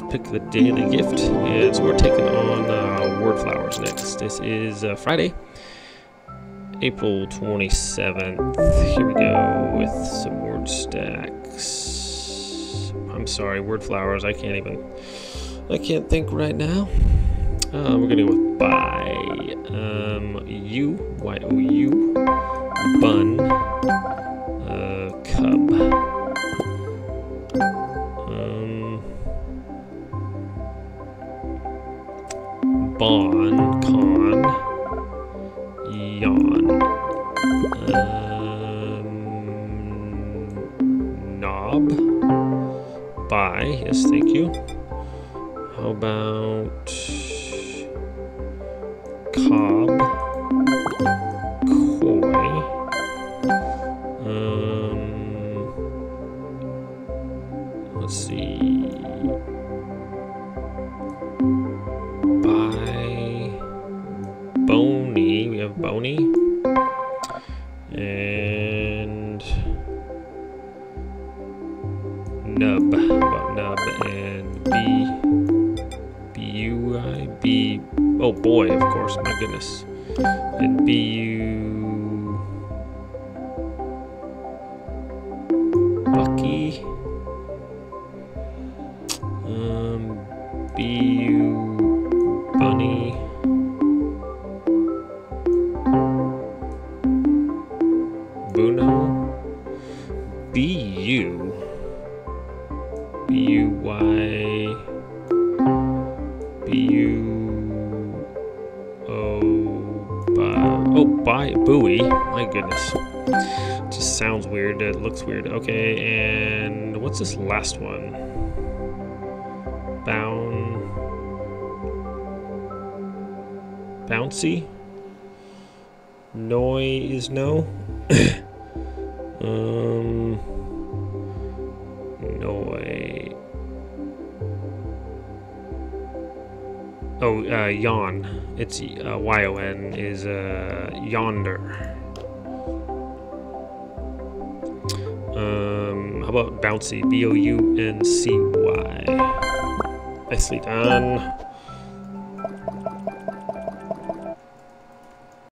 let's pick the daily gift. And so we're taking on uh, word flowers next. This is uh, Friday, April 27th. Here we go with some word stacks. I'm sorry, word flowers. I can't even, I can't think right now. Uh, we're gonna go with by. Um, U, Y O U, bun, bon, con, yawn. Um, knob, by, yes, thank you. How about cob, coy, um, let's see, bony, bony, and nub, nub, and b, b-u-i, b, oh boy, of course, my goodness, and b-u, Bucky. Um, Bu Bunny. Buno. Bu. Bu Oh. By. Oh, by buoy. My goodness. Just sounds weird. It looks weird. Okay, and what's this last one? Bound. Bouncy? Noi is no. um. no way. Oh, uh, yawn. It's uh, Y O N is uh, yonder. Um, how about bouncy? B O U N C Y. Nicely done.